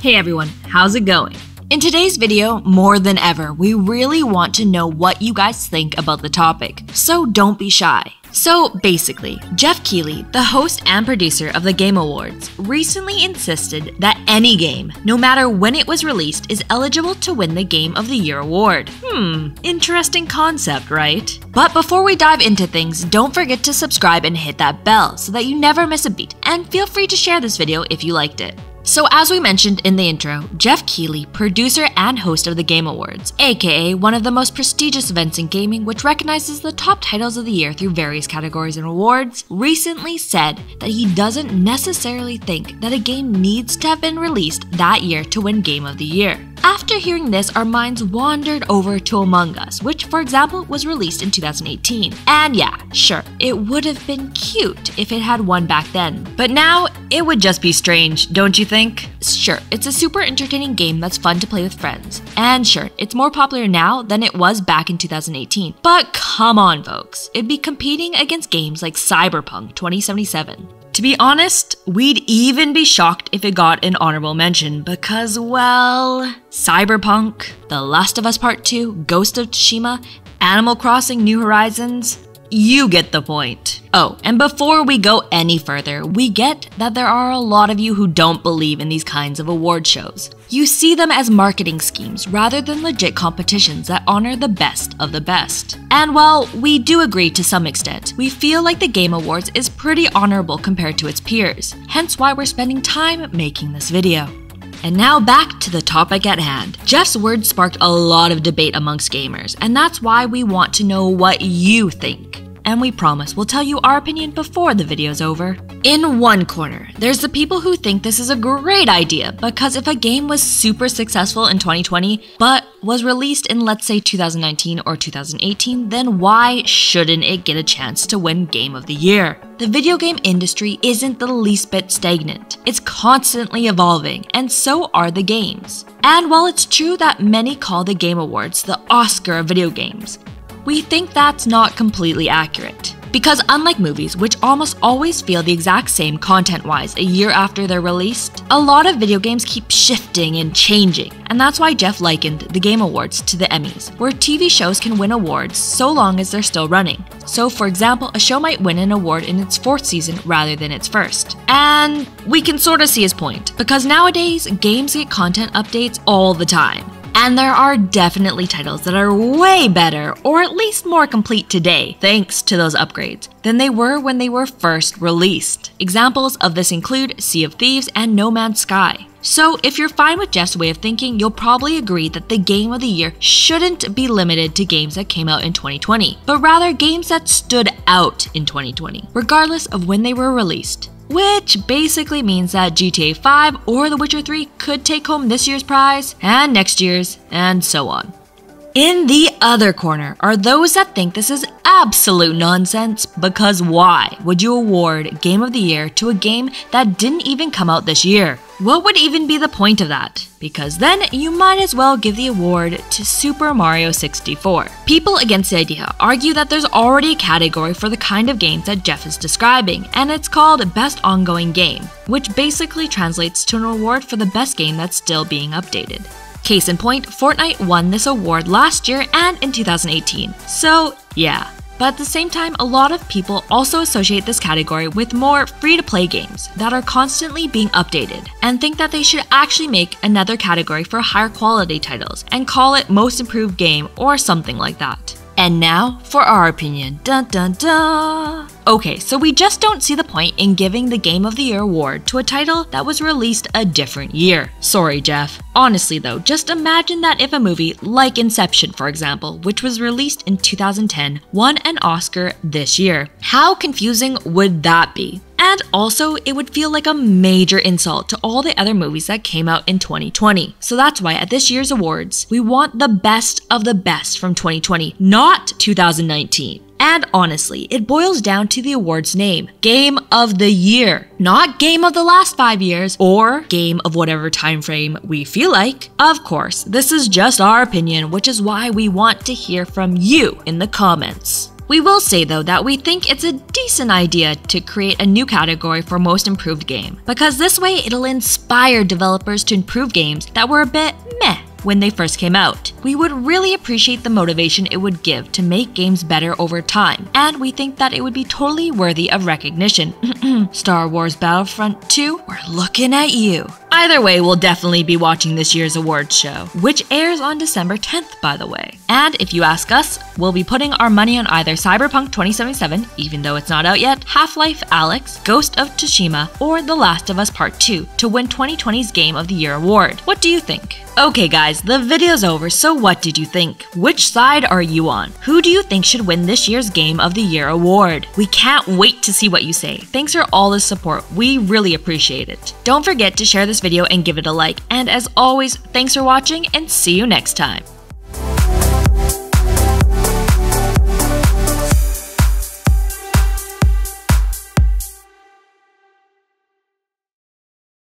Hey everyone, how's it going? In today's video, more than ever, we really want to know what you guys think about the topic, so don't be shy. So basically, Geoff Keighley, the host and producer of the Game Awards, recently insisted that any game, no matter when it was released, is eligible to win the Game of the Year award. Hmm, interesting concept, right? But before we dive into things, don't forget to subscribe and hit that bell so that you never miss a beat, and feel free to share this video if you liked it. So, as we mentioned in the intro, Geoff Keighley, producer and host of the Game Awards, aka one of the most prestigious events in gaming which recognizes the top titles of the year through various categories and awards, recently said that he doesn't necessarily think that a game needs to have been released that year to win Game of the Year. After hearing this, our minds wandered over to Among Us, which, for example, was released in 2018. And yeah, sure, it would have been cute if it had won back then. But now, it would just be strange, don't you think? Sure, it's a super entertaining game that's fun to play with friends. And sure, it's more popular now than it was back in 2018. But come on, folks, it'd be competing against games like Cyberpunk 2077. To be honest, we'd even be shocked if it got an honorable mention because, well, Cyberpunk, The Last of Us Part 2, Ghost of Tsushima, Animal Crossing New Horizons, you get the point. Oh, and before we go any further, we get that there are a lot of you who don't believe in these kinds of award shows. You see them as marketing schemes rather than legit competitions that honor the best of the best. And while we do agree to some extent, we feel like the Game Awards is pretty honorable compared to its peers, hence why we're spending time making this video. And now back to the topic at hand. Geoff's words sparked a lot of debate amongst gamers, and that's why we want to know what you think. And we promise we'll tell you our opinion before the video's over. In one corner, there's the people who think this is a great idea because if a game was super successful in 2020 but was released in let's say 2019 or 2018, then why shouldn't it get a chance to win Game of the Year? The video game industry isn't the least bit stagnant. It's constantly evolving, and so are the games. And while it's true that many call the Game Awards the Oscar of video games, we think that's not completely accurate. Because unlike movies, which almost always feel the exact same content wise a year after they're released, a lot of video games keep shifting and changing. And that's why Geoff likened the Game Awards to the Emmys, where TV shows can win awards so long as they're still running. So, for example, a show might win an award in its fourth season rather than its first. And we can sort of see his point, because nowadays, games get content updates all the time. And there are definitely titles that are way better, or at least more complete today, thanks to those upgrades, than they were when they were first released. Examples of this include Sea of Thieves and No Man's Sky. So, if you're fine with Geoff's way of thinking, you'll probably agree that the game of the year shouldn't be limited to games that came out in 2020, but rather games that stood out in 2020, regardless of when they were released which basically means that GTA 5 or The Witcher 3 could take home this year's prize, and next year's, and so on. In the other corner are those that think this is absolute nonsense because why would you award Game of the Year to a game that didn't even come out this year? What would even be the point of that? Because then you might as well give the award to Super Mario 64. People against the idea argue that there's already a category for the kind of games that Geoff is describing, and it's called Best Ongoing Game, which basically translates to an award for the best game that's still being updated. Case in point, Fortnite won this award last year and in 2018. So, yeah. But at the same time, a lot of people also associate this category with more free to play games that are constantly being updated and think that they should actually make another category for higher quality titles and call it Most Improved Game or something like that. And now for our opinion. Dun dun dun! Okay, so we just don't see the point in giving the Game of the Year award to a title that was released a different year. Sorry, Geoff. Honestly, though, just imagine that if a movie like Inception, for example, which was released in 2010, won an Oscar this year. How confusing would that be? And also, it would feel like a major insult to all the other movies that came out in 2020. So that's why at this year's awards, we want the best of the best from 2020, not 2019. And honestly, it boils down to the award's name Game of the Year. Not Game of the last five years or Game of whatever time frame we feel like. Of course, this is just our opinion, which is why we want to hear from you in the comments. We will say though that we think it's a decent idea to create a new category for most improved game, because this way it'll inspire developers to improve games that were a bit meh when they first came out. We would really appreciate the motivation it would give to make games better over time, and we think that it would be totally worthy of recognition. Star Wars Battlefront 2, we're looking at you. Either way, we'll definitely be watching this year's awards show, which airs on December 10th, by the way. And if you ask us, we'll be putting our money on either Cyberpunk 2077, even though it's not out yet, Half Life Alyx, Ghost of Tsushima, or The Last of Us Part 2 to win 2020's Game of the Year award. What do you think? Okay, guys, the video's over, so what did you think? Which side are you on? Who do you think should win this year's Game of the Year award? We can't wait to see what you say. Thanks for all the support, we really appreciate it. Don't forget to share this video and give it a like, and as always, thanks for watching and see you next time.